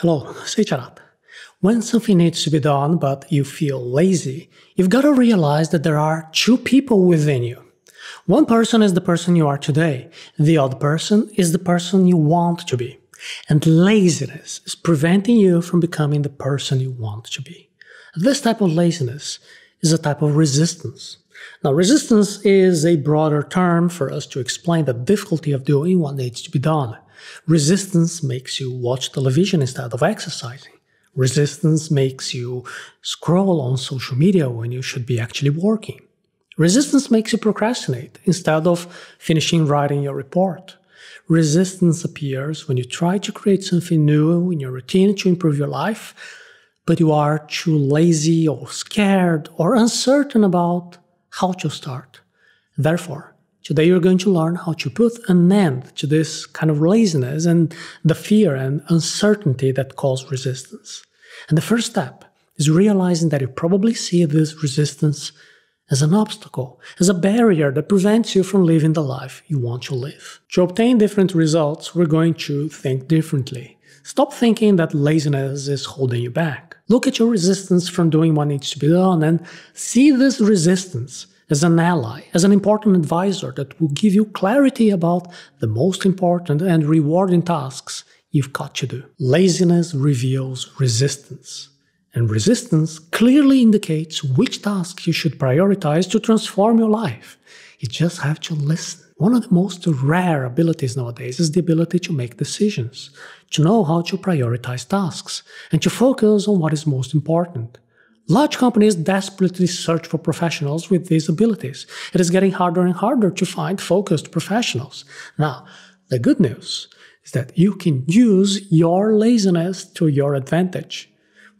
Hello, Seiiti Arata. When something needs to be done but you feel lazy, you've got to realize that there are two people within you. One person is the person you are today, the other person is the person you want to be. And laziness is preventing you from becoming the person you want to be. This type of laziness is a type of resistance. Now, resistance is a broader term for us to explain the difficulty of doing what needs to be done. Resistance makes you watch television instead of exercising. Resistance makes you scroll on social media when you should be actually working. Resistance makes you procrastinate instead of finishing writing your report. Resistance appears when you try to create something new in your routine to improve your life, but you are too lazy or scared or uncertain about how to start. Therefore, Today, you're going to learn how to put an end to this kind of laziness and the fear and uncertainty that cause resistance. And the first step is realizing that you probably see this resistance as an obstacle, as a barrier that prevents you from living the life you want to live. To obtain different results, we're going to think differently. Stop thinking that laziness is holding you back. Look at your resistance from doing what needs to be done and see this resistance as an ally, as an important advisor that will give you clarity about the most important and rewarding tasks you've got to do. Laziness reveals resistance. And resistance clearly indicates which tasks you should prioritize to transform your life. You just have to listen. One of the most rare abilities nowadays is the ability to make decisions, to know how to prioritize tasks, and to focus on what is most important. Large companies desperately search for professionals with these abilities. It is getting harder and harder to find focused professionals. Now, the good news is that you can use your laziness to your advantage.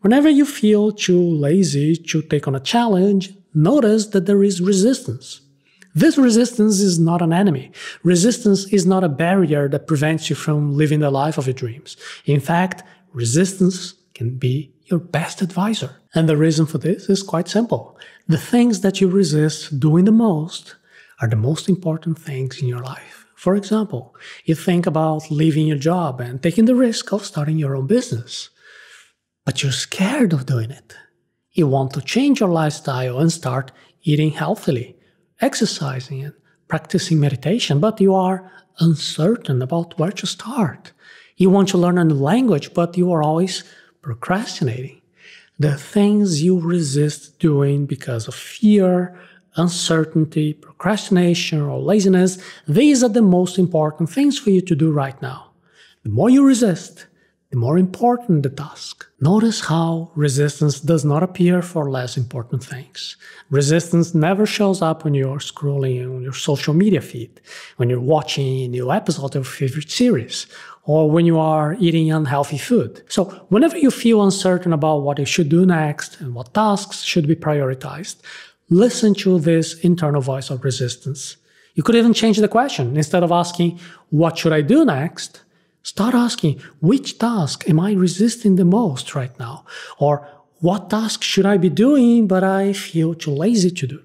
Whenever you feel too lazy to take on a challenge, notice that there is resistance. This resistance is not an enemy. Resistance is not a barrier that prevents you from living the life of your dreams. In fact, resistance can be your best advisor. And the reason for this is quite simple. The things that you resist doing the most are the most important things in your life. For example, you think about leaving your job and taking the risk of starting your own business, but you're scared of doing it. You want to change your lifestyle and start eating healthily, exercising, and practicing meditation, but you are uncertain about where to start. You want to learn a new language, but you are always procrastinating, the things you resist doing because of fear, uncertainty, procrastination, or laziness, these are the most important things for you to do right now. The more you resist, the more important the task. Notice how resistance does not appear for less important things. Resistance never shows up when you're scrolling on your social media feed, when you're watching a new episode of your favorite series, or when you are eating unhealthy food. So, whenever you feel uncertain about what you should do next and what tasks should be prioritized, listen to this internal voice of resistance. You could even change the question. Instead of asking, What should I do next? Start asking, Which task am I resisting the most right now? Or, What task should I be doing but I feel too lazy to do?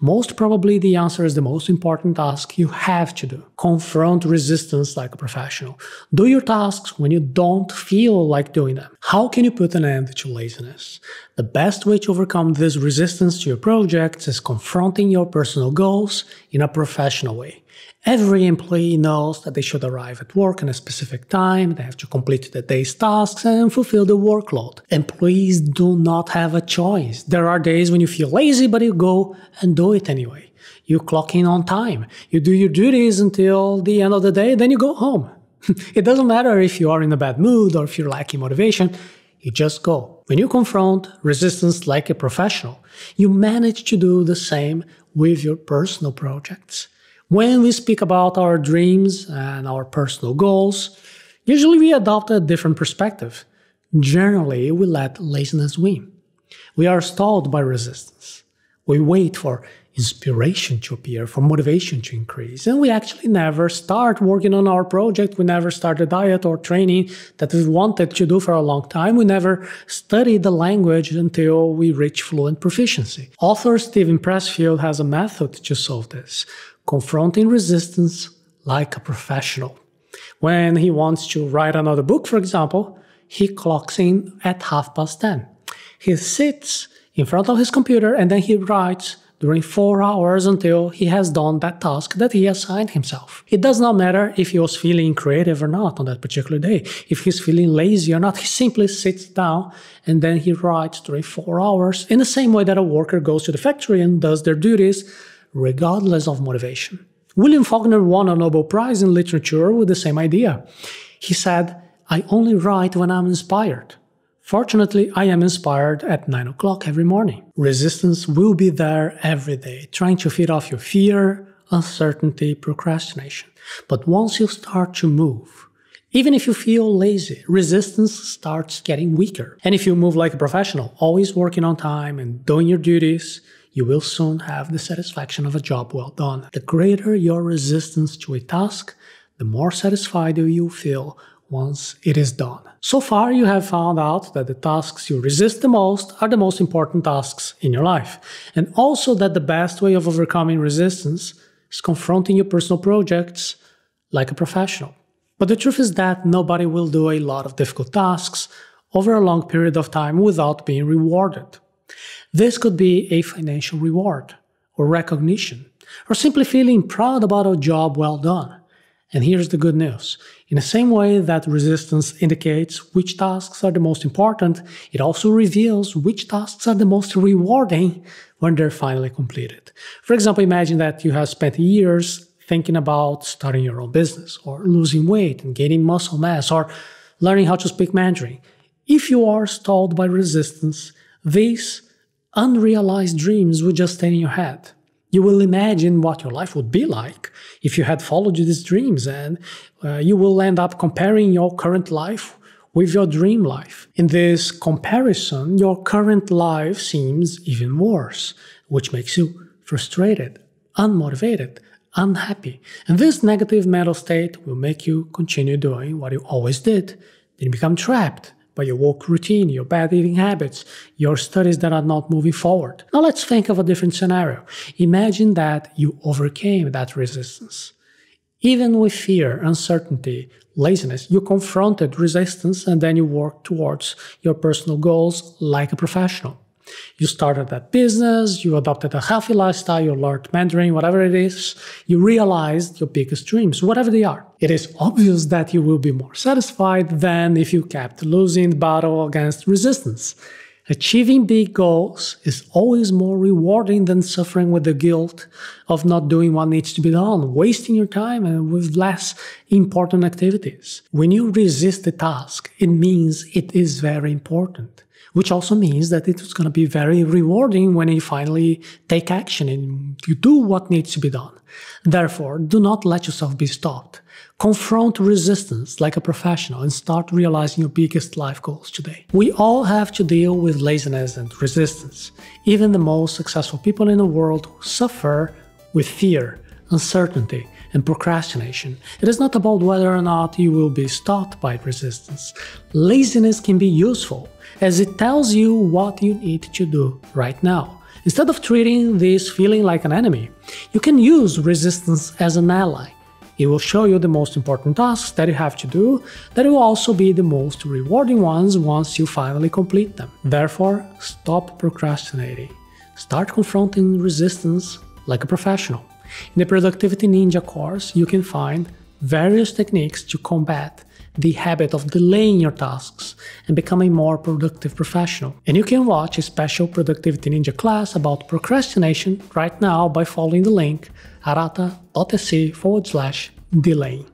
Most probably the answer is the most important task you have to do. Confront resistance like a professional. Do your tasks when you don't feel like doing them. How can you put an end to laziness? The best way to overcome this resistance to your projects is confronting your personal goals in a professional way. Every employee knows that they should arrive at work in a specific time, they have to complete the day's tasks and fulfill the workload. Employees do not have a choice. There are days when you feel lazy, but you go and do it anyway. You clock in on time, you do your duties until the end of the day, then you go home. it doesn't matter if you are in a bad mood or if you're lacking motivation, you just go. When you confront resistance like a professional, you manage to do the same with your personal projects. When we speak about our dreams and our personal goals, usually we adopt a different perspective. Generally, we let laziness win. We are stalled by resistance. We wait for inspiration to appear, for motivation to increase, and we actually never start working on our project. We never start a diet or training that we wanted to do for a long time. We never study the language until we reach fluent proficiency. Author Steven Pressfield has a method to solve this confronting resistance like a professional. When he wants to write another book, for example, he clocks in at half past 10. He sits in front of his computer and then he writes during 4 hours until he has done that task that he assigned himself. It does not matter if he was feeling creative or not on that particular day. If he's feeling lazy or not, he simply sits down and then he writes during 4 hours in the same way that a worker goes to the factory and does their duties regardless of motivation. William Faulkner won a Nobel Prize in Literature with the same idea. He said, I only write when I'm inspired. Fortunately, I am inspired at 9 o'clock every morning. Resistance will be there every day, trying to feed off your fear, uncertainty, procrastination. But once you start to move, even if you feel lazy, resistance starts getting weaker. And if you move like a professional, always working on time and doing your duties, you will soon have the satisfaction of a job well done. The greater your resistance to a task, the more satisfied you feel once it is done. So far, you have found out that the tasks you resist the most are the most important tasks in your life, and also that the best way of overcoming resistance is confronting your personal projects like a professional. But the truth is that nobody will do a lot of difficult tasks over a long period of time without being rewarded. This could be a financial reward, or recognition, or simply feeling proud about a job well done. And here's the good news. In the same way that resistance indicates which tasks are the most important, it also reveals which tasks are the most rewarding when they're finally completed. For example, imagine that you have spent years thinking about starting your own business, or losing weight and gaining muscle mass, or learning how to speak Mandarin. If you are stalled by resistance, these unrealized dreams would just stay in your head. You will imagine what your life would be like if you had followed these dreams, and uh, you will end up comparing your current life with your dream life. In this comparison, your current life seems even worse, which makes you frustrated, unmotivated, unhappy. And this negative mental state will make you continue doing what you always did. Then you become trapped by your work routine, your bad eating habits, your studies that are not moving forward. Now let's think of a different scenario. Imagine that you overcame that resistance. Even with fear, uncertainty, laziness, you confronted resistance and then you worked towards your personal goals like a professional. You started that business, you adopted a healthy lifestyle, you learned Mandarin, whatever it is, you realized your biggest dreams, whatever they are. It is obvious that you will be more satisfied than if you kept losing the battle against resistance. Achieving big goals is always more rewarding than suffering with the guilt of not doing what needs to be done, wasting your time and with less important activities. When you resist the task, it means it is very important which also means that it's going to be very rewarding when you finally take action and you do what needs to be done. Therefore, do not let yourself be stopped. Confront resistance like a professional and start realizing your biggest life goals today. We all have to deal with laziness and resistance. Even the most successful people in the world suffer with fear, uncertainty, and procrastination. It is not about whether or not you will be stopped by resistance. Laziness can be useful as it tells you what you need to do right now. Instead of treating this feeling like an enemy, you can use resistance as an ally. It will show you the most important tasks that you have to do, that will also be the most rewarding ones once you finally complete them. Therefore, stop procrastinating. Start confronting resistance like a professional. In the Productivity Ninja course, you can find various techniques to combat the habit of delaying your tasks and become a more productive professional. And you can watch a special Productivity Ninja class about procrastination right now by following the link arata.se forward slash delaying.